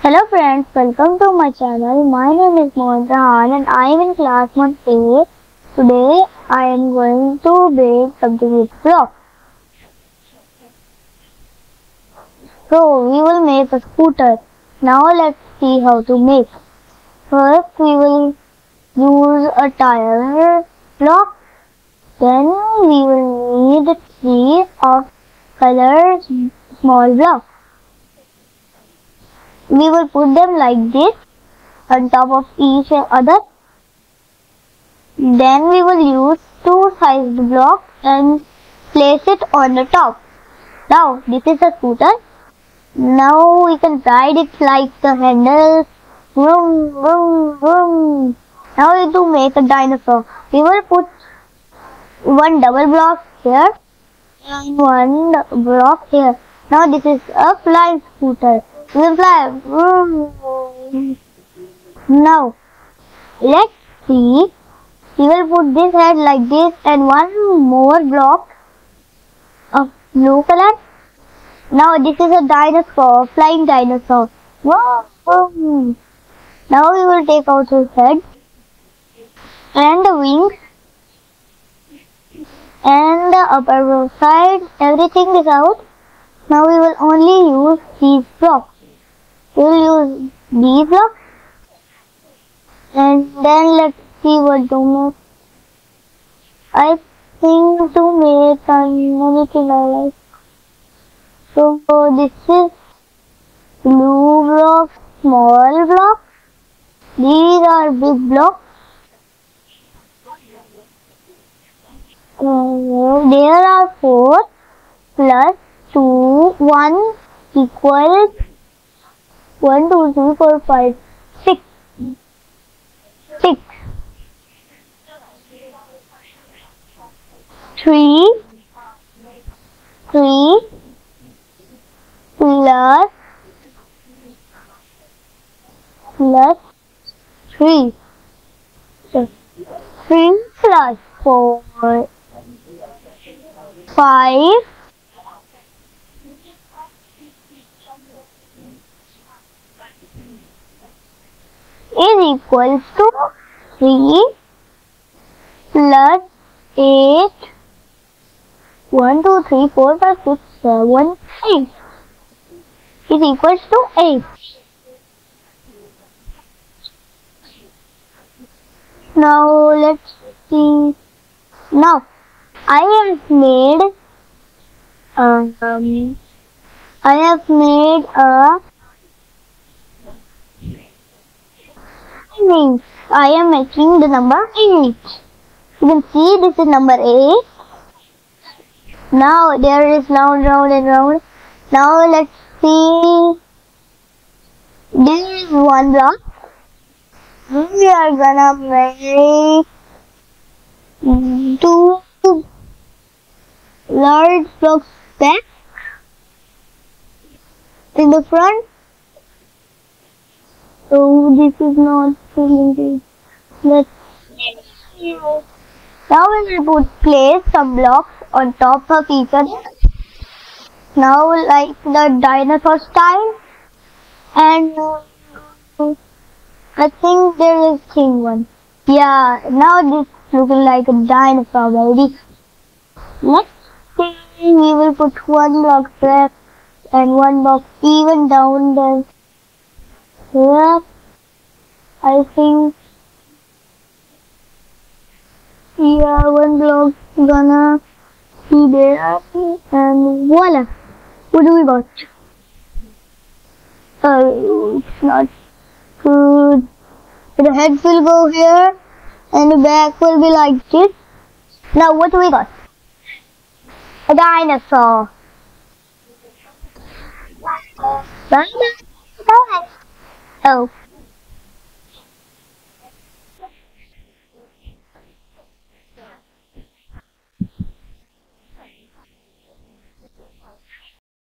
Hello friends, welcome to my channel. My name is Mohan Rahan and I am in class 1A. Today I am going to build something with blocks. So we will make a scooter. Now let's see how to make. First we will use a tire block. Then we will need three of colored small blocks. We will put them like this on top of each other. Then we will use two sized blocks and place it on the top. Now this is a scooter. Now we can ride it like the handles. Vroom, vroom, vroom. Now to make a dinosaur, we will put one double block here and one block here. Now this is a flying scooter. Fly. Now let's see. We will put this head like this and one more block of blue color. Now this is a dinosaur, flying dinosaur. Now we will take out his head and the wings and the upper side. Everything is out. Now we will only use these blocks. We will use these blocks and then let's see what make. I think to make anything I like. So this is blue block, small block. These are big blocks. Uh, there are four plus two, one equals one, two, three, four, five, six. 6. Six. Three. Three plus plus three. So, three plus four five is equal to three plus eight one two three four five six seven eight is equals to 8. Now let's see. Now I have made um I have made a I am making the number 8. You can see this is number 8. Now there is round round and round. Now let's see there is one block we are gonna make two large blocks back in the front so this is not let's now we will put place some blocks on top of each other now like the dinosaur style and uh, I think there is king one. Yeah, now this looking like a dinosaur baby. Next thing we will put one block back and one block even down there. Here I think yeah one block gonna be there and voila. What do we got? Oh, uh, it's not good. The head will go here and the back will be like this. Now what do we got? A dinosaur. Bye bye. Oh.